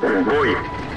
convoy.